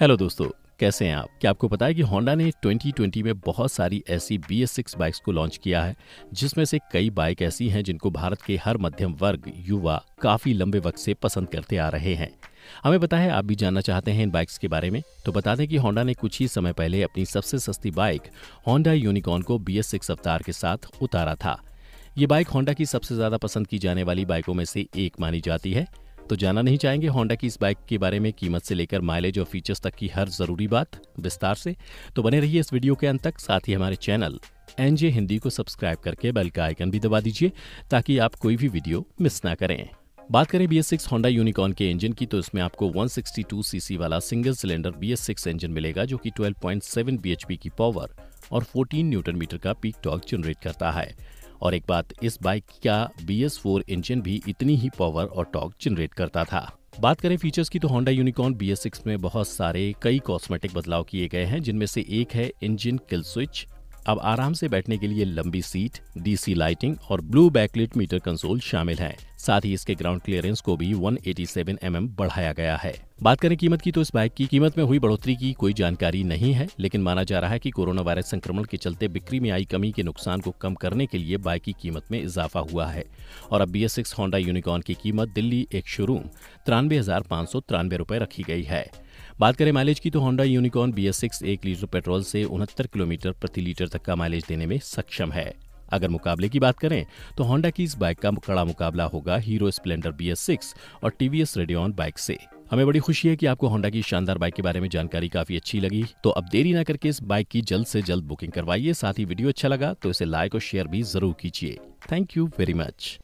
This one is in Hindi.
हेलो दोस्तों, कैसे हैं आप? क्या आपको पता है कि होंडा ने 2020 में बहुत सारी ऐसी बी एस सिक्स बाइक्स को लॉन्च किया है, जिसमें से कई बाइक ऐसी हैं जिनको भारत के हर मध्यम वर्ग, युवा, काफ़ी लंबे वक्त से पसंद करते आ रहे हैं। हमें पता है, आप भी जानना चाहते हैं इन बाइक्स के बारे में तो बता दें कि होंडा ने कुछ ही समय पहले अपनी सबसे सस्ती बाइक होंडा यूनिकॉर्न को बी एस सिक्स अवतार के साथ उतारा था। ये बाइक होंडा की सबसे ज़्यादा पसंद की जाने वाली बाइकों में से एक मानी जाती है। तो जाना नहीं चाहेंगे। होंडा की इस बाइक के बारे में कीमत से लेकर माइलेज और फीचर्स तक की हर ज़रूरी बात विस्तार से। तो बने रहिए इस वीडियो के अंत तक। साथ ही हमारे चैनल एनजे हिंदी को सब्सक्राइब करके बेल का आइकन भी दबा दीजिए, ताकि आप कोई भी वीडियो मिस ना करें। बात करें B S six Honda Unicorn के इंजन की तो इसमें आपको 162 सीसी वाला single cylinder B S six engine मिलेगा, जो कि 12.7 bhp की पावर और 14 न्यूटन मीटर का पीक टॉर्क जनरेट करता है। और एक बात, इस बाइक का बी एस फोर इंजन भी इतनी ही पावर और टॉक जनरेट करता था। बात करें फीचर्स की तो Honda Unicorn B S six में बहुत सारे कई कॉस्मेटिक बदलाव किए गए हैं, जिनमें से एक है इंजन किल स्विच अब आराम से बैठने के लिए लंबी सीट डीसी लाइटिंग और ब्लू बैकलिट मीटर कंसोल शामिल है। साथ ही इसके ग्राउंड क्लियरेंस को भी 187 एटी mm बढ़ाया गया है। बात करें कीमत की तो इस बाइक की कीमत में हुई बढ़ोतरी की कोई जानकारी नहीं है, लेकिन माना जा रहा है कि कोरोना वायरस संक्रमण के चलते बिक्री में आई कमी के नुकसान को कम करने के लिए बाइक की कीमत में इजाफा हुआ है। और अब B S six Honda Unicorn की कीमत दिल्ली एक शोरूम तिरानवे हज़ार पाँच सौ तिरानवे रुपए रखी गई है। बात करें माइलेज की तो होंडा यूनिकॉर्न बी एस एक लीटर पेट्रोल से उनहत्तर किलोमीटर प्रति लीटर तक का माइलेज देने में सक्षम है। अगर मुकाबले की बात करें तो होंडा की इस बाइक का कड़ा मुकाबला होगा हीरो स्प्लेंडर बी एस और टीवीएस रेडियन बाइक से। हमें बड़ी खुशी है कि आपको होंडा की शानदार बाइक के बारे में जानकारी काफ़ी अच्छी लगी। तो अब देरी न करके इस बाइक की जल्द से जल्द बुकिंग करवाइए। साथ ही वीडियो अच्छा लगा तो इसे लाइक और शेयर भी ज़रूर कीजिए। Thank you very much